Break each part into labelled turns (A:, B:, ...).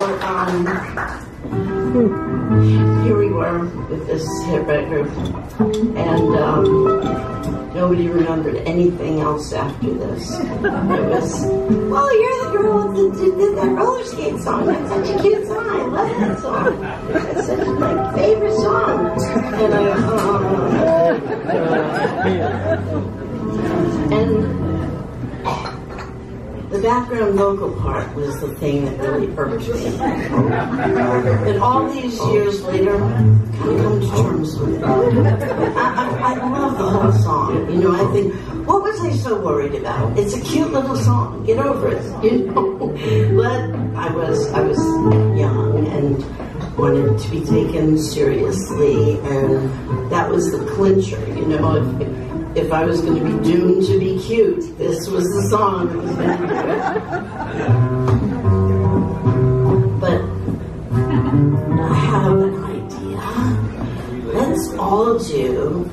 A: Um, here we were with this hit record, and um, nobody remembered anything else after this. It was, well, you're the girl that did, did that roller skate song. That's such a cute song. I love that song. It's such my favorite song. And I, uh, and the background vocal part was the thing that really irked me. And all these years later, of come to terms with it. I, I, I love the whole song. You know, I think, what was I so worried about? It's a cute little song. Get over it. You know, but I was I was young and wanted to be taken seriously, and that was the clincher. You know, if, if I was going to be doomed to be cute, this was the song. But I have an idea. Let's all do.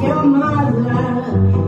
A: Your mother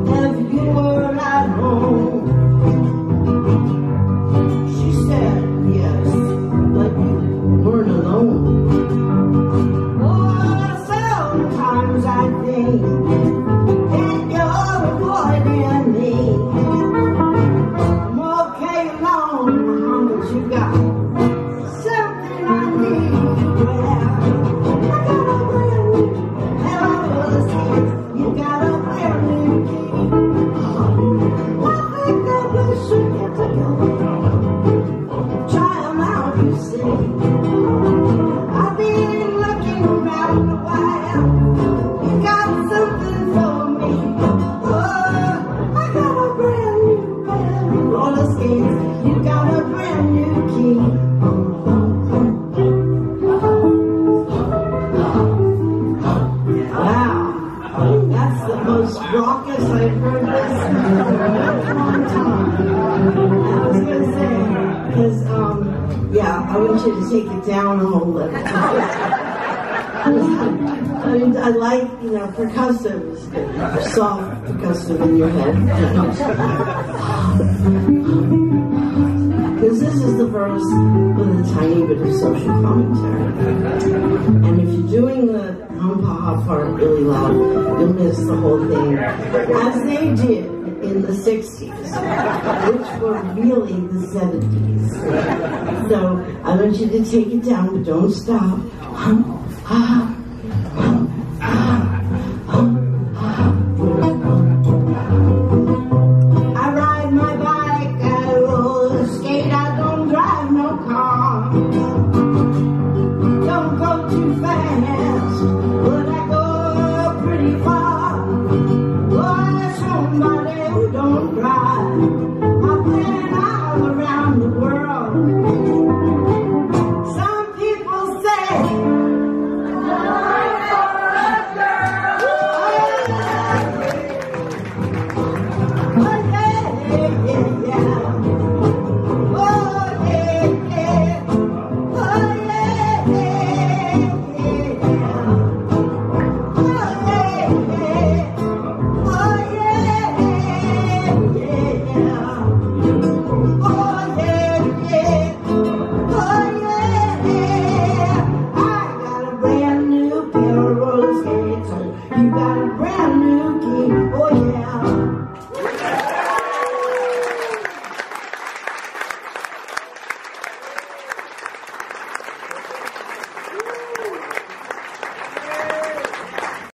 A: because um, yeah, I want you to take it down a whole level. I mean, I like, you know, percussive. Soft percussive in your head. Because this is the verse with a tiny bit of social commentary. And if you're doing the hum ha really loud, you'll miss the whole thing. As they did in the 60s, which were really the 70s. So I want you to take it down, but don't stop. Hum, ha, hum, रुकना